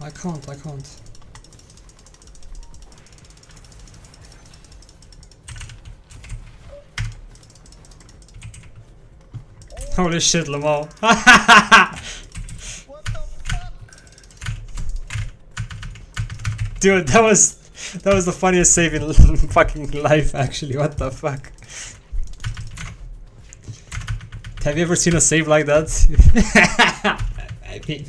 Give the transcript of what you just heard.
I can't, I can't. Holy shit, Lamar. Dude, that was that was the funniest save in fucking life actually. What the fuck? Have you ever seen a save like that? I mean,